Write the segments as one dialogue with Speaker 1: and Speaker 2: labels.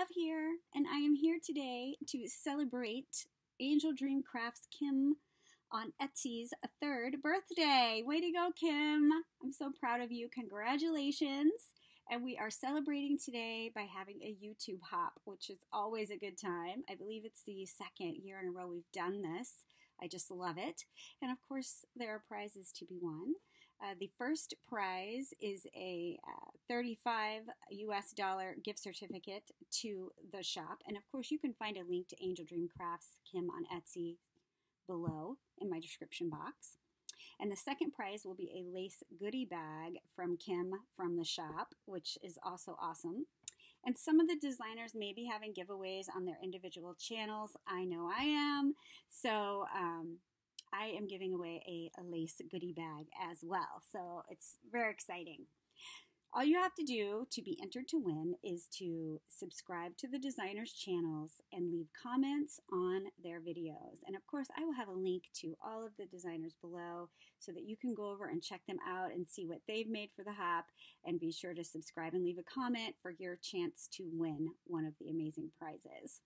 Speaker 1: Love here, and I am here today to celebrate Angel Dream Crafts Kim on Etsy's third birthday. Way to go, Kim! I'm so proud of you. Congratulations. And we are celebrating today by having a YouTube hop, which is always a good time. I believe it's the second year in a row we've done this. I just love it. And of course, there are prizes to be won. Uh, the first prize is a uh, 35 US dollar gift certificate to the shop. And of course, you can find a link to Angel Dream Crafts Kim on Etsy below in my description box. And the second prize will be a lace goodie bag from Kim from the shop, which is also awesome. And some of the designers may be having giveaways on their individual channels. I know I am. So, um, I am giving away a, a lace goodie bag as well. So it's very exciting. All you have to do to be entered to win is to subscribe to the designers' channels and leave comments on their videos. And of course, I will have a link to all of the designers below so that you can go over and check them out and see what they've made for the hop. And be sure to subscribe and leave a comment for your chance to win one of the amazing prizes.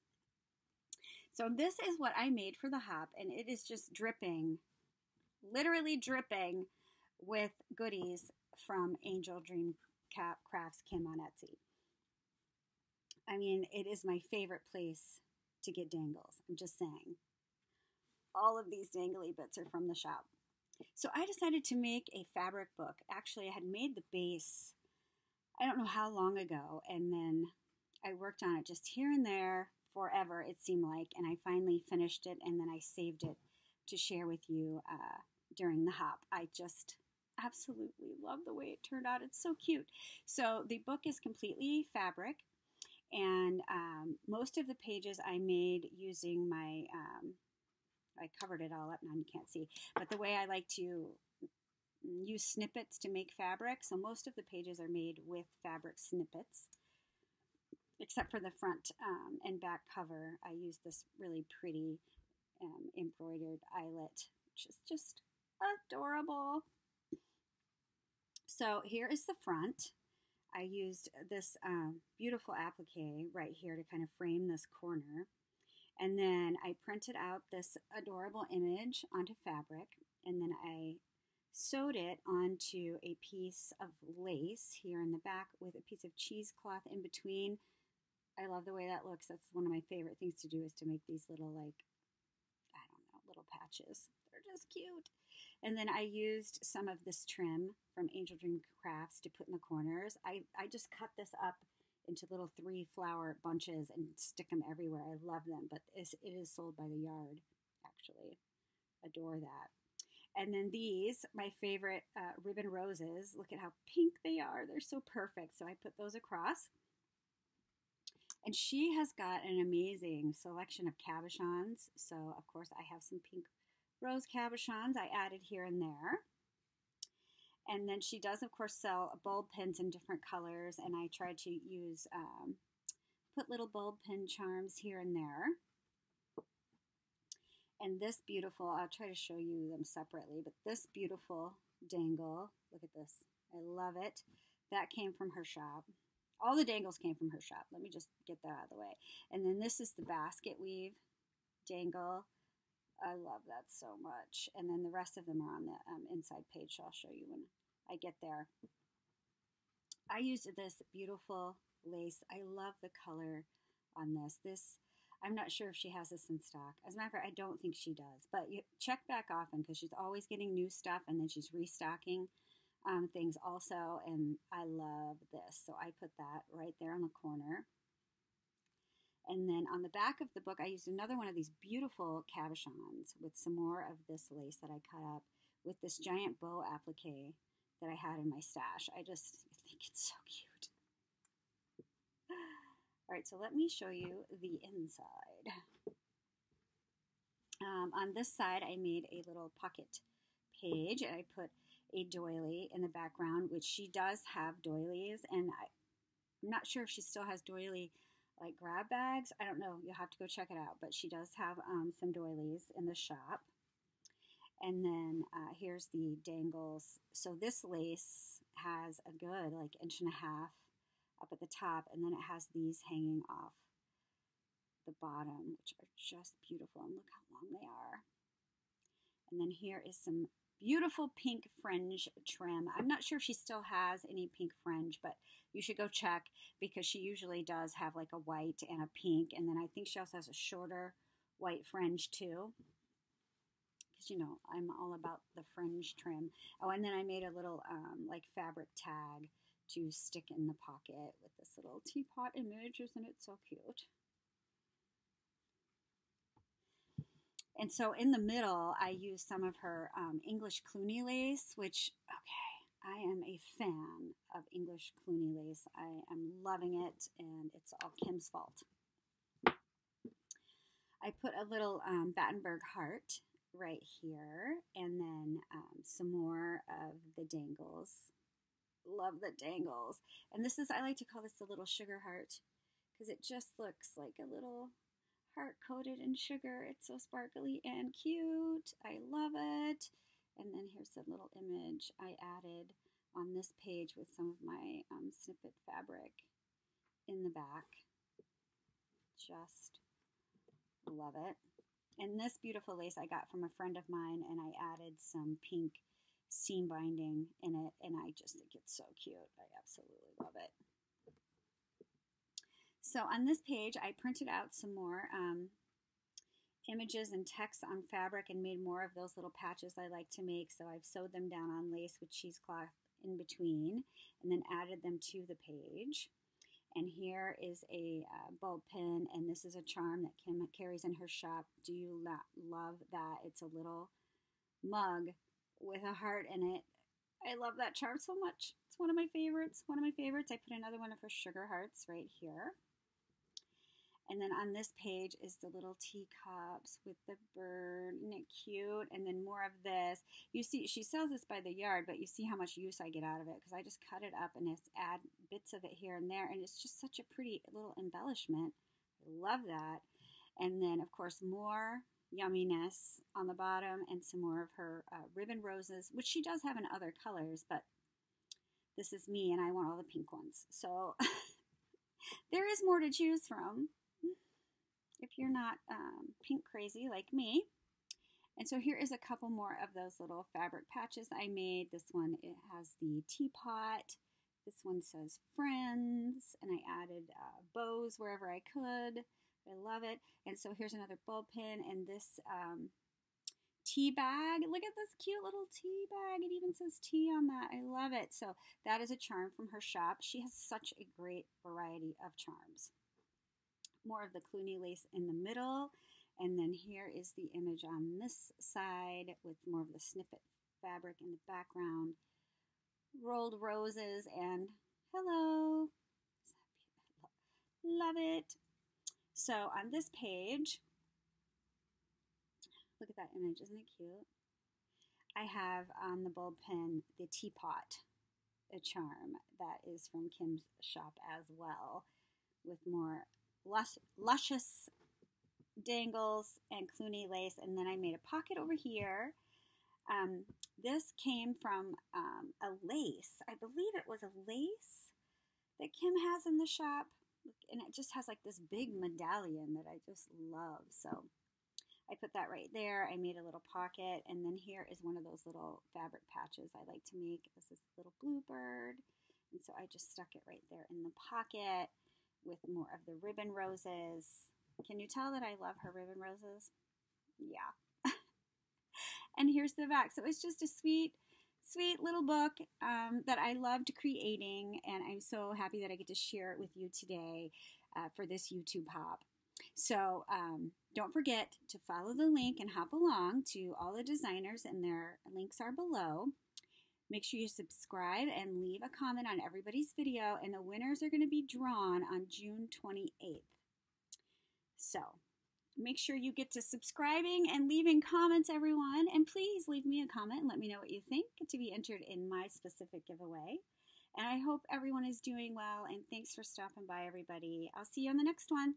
Speaker 1: So this is what I made for the hop, and it is just dripping, literally dripping with goodies from Angel Dream Cap Crafts Kim on Etsy. I mean, it is my favorite place to get dangles. I'm just saying. All of these dangly bits are from the shop. So I decided to make a fabric book. Actually, I had made the base, I don't know how long ago, and then I worked on it just here and there forever, it seemed like, and I finally finished it and then I saved it to share with you uh, during the hop. I just absolutely love the way it turned out. It's so cute. So the book is completely fabric, and um, most of the pages I made using my, um, I covered it all up now you can't see, but the way I like to use snippets to make fabric. So most of the pages are made with fabric snippets except for the front um, and back cover, I use this really pretty um, embroidered eyelet, which is just adorable. So here is the front. I used this um, beautiful applique right here to kind of frame this corner. And then I printed out this adorable image onto fabric, and then I sewed it onto a piece of lace here in the back with a piece of cheesecloth in between I love the way that looks. That's one of my favorite things to do is to make these little like I don't know, little patches. They're just cute. And then I used some of this trim from Angel Dream Crafts to put in the corners. I, I just cut this up into little three flower bunches and stick them everywhere. I love them, but it is sold by the yard, actually. Adore that. And then these, my favorite uh, ribbon roses. Look at how pink they are. They're so perfect. So I put those across. And she has got an amazing selection of cabochons. So, of course, I have some pink rose cabochons I added here and there. And then she does, of course, sell bulb pins in different colors. And I try to use, um, put little bulb pin charms here and there. And this beautiful, I'll try to show you them separately, but this beautiful dangle, look at this. I love it. That came from her shop. All the dangles came from her shop. Let me just get that out of the way. And then this is the basket weave dangle. I love that so much. And then the rest of them are on the um, inside page, so I'll show you when I get there. I used this beautiful lace. I love the color on this. This, I'm not sure if she has this in stock. As a matter of fact, I don't think she does. But you check back often because she's always getting new stuff and then she's restocking um, things also, and I love this. So I put that right there on the corner. And then on the back of the book, I used another one of these beautiful cabochons with some more of this lace that I cut up with this giant bow applique that I had in my stash. I just think it's so cute. All right, so let me show you the inside. Um, on this side, I made a little pocket page and I put a doily in the background, which she does have doilies, and I, I'm not sure if she still has doily like grab bags. I don't know. You'll have to go check it out. But she does have um, some doilies in the shop. And then uh, here's the dangles. So this lace has a good like inch and a half up at the top, and then it has these hanging off the bottom, which are just beautiful. And look how long they are. And then here is some beautiful pink fringe trim. I'm not sure if she still has any pink fringe, but you should go check because she usually does have like a white and a pink. And then I think she also has a shorter white fringe too. Because, you know, I'm all about the fringe trim. Oh, and then I made a little um, like fabric tag to stick in the pocket with this little teapot image. Isn't it so cute? And so in the middle, I use some of her um, English Cluny lace, which, okay, I am a fan of English Cluny lace. I am loving it, and it's all Kim's fault. I put a little um, Battenberg heart right here, and then um, some more of the dangles. Love the dangles. And this is, I like to call this the little sugar heart because it just looks like a little heart coated in sugar. It's so sparkly and cute. I love it. And then here's a little image I added on this page with some of my um, snippet fabric in the back. Just love it. And this beautiful lace I got from a friend of mine, and I added some pink seam binding in it, and I just think it's so cute. I absolutely. So on this page, I printed out some more um, images and text on fabric and made more of those little patches I like to make. So I've sewed them down on lace with cheesecloth in between and then added them to the page. And here is a uh, bulb pin, and this is a charm that Kim carries in her shop. Do you love that? It's a little mug with a heart in it. I love that charm so much. It's one of my favorites. One of my favorites. I put another one of her sugar hearts right here. And then on this page is the little teacups with the bird. Isn't it cute? And then more of this. You see, she sells this by the yard, but you see how much use I get out of it because I just cut it up and just add bits of it here and there. And it's just such a pretty little embellishment. I love that. And then, of course, more yumminess on the bottom and some more of her uh, ribbon roses, which she does have in other colors, but this is me and I want all the pink ones. So there is more to choose from if you're not um, pink crazy like me. And so here is a couple more of those little fabric patches I made. This one, it has the teapot. This one says friends, and I added uh, bows wherever I could. I love it. And so here's another bulb pin, and this um, tea bag. Look at this cute little tea bag. It even says tea on that. I love it. So that is a charm from her shop. She has such a great variety of charms more of the Cluny lace in the middle. And then here is the image on this side with more of the snippet fabric in the background. Rolled roses and hello. Love it. So on this page, look at that image. Isn't it cute? I have on the bulb pin the teapot, a charm that is from Kim's shop as well with more luscious dangles and Cluny lace. And then I made a pocket over here. Um, this came from um, a lace. I believe it was a lace that Kim has in the shop. And it just has like this big medallion that I just love. So I put that right there. I made a little pocket. And then here is one of those little fabric patches I like to make. This is a little bluebird. And so I just stuck it right there in the pocket with more of the ribbon roses. Can you tell that I love her ribbon roses? Yeah. and here's the back. So it's just a sweet, sweet little book um, that I loved creating, and I'm so happy that I get to share it with you today uh, for this YouTube hop. So um, don't forget to follow the link and hop along to all the designers, and their links are below. Make sure you subscribe and leave a comment on everybody's video, and the winners are going to be drawn on June 28th. So make sure you get to subscribing and leaving comments, everyone. And please leave me a comment and let me know what you think to be entered in my specific giveaway. And I hope everyone is doing well, and thanks for stopping by, everybody. I'll see you on the next one.